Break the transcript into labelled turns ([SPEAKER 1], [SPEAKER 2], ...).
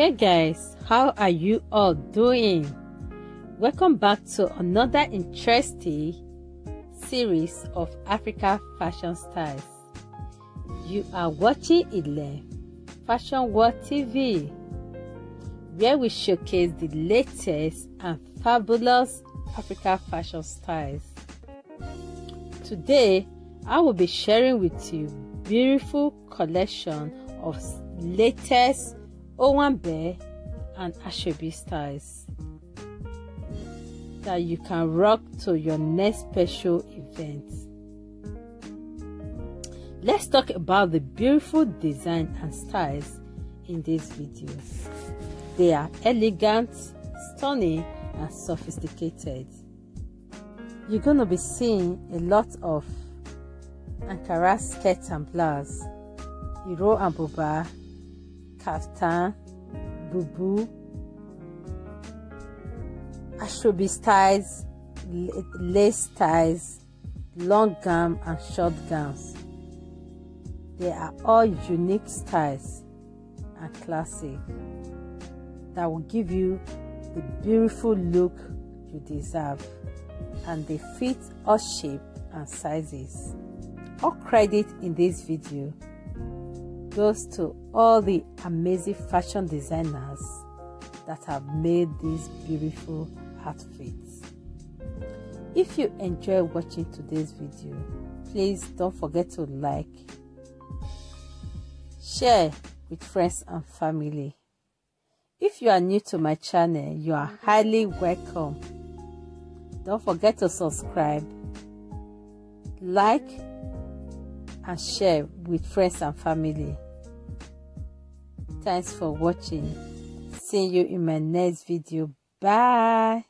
[SPEAKER 1] Hey guys, how are you all doing? Welcome back to another interesting series of Africa fashion styles. You are watching Ilen's Fashion World TV, where we showcase the latest and fabulous Africa fashion styles. Today, I will be sharing with you beautiful collection of latest Owambe and Asoebi styles that you can rock to your next special event. Let's talk about the beautiful design and styles in this video. They are elegant, stunning, and sophisticated. You're going to be seeing a lot of Ankara skirts and blouse, Iro and Buba, kaftan, bubu, Asoebi styles, lace styles, long gown and short gowns. They are all unique styles and classic that will give you the beautiful look you deserve and they fit all shape and sizes. All credit in this video goes to all the amazing fashion designers that have made these beautiful outfits. If you enjoy watching today's video, please don't forget to like, share with friends and family. If you are new to my channel, you are highly welcome. Don't forget to subscribe, like, and share with friends and family. Thanks for watching. See you in my next video. Bye.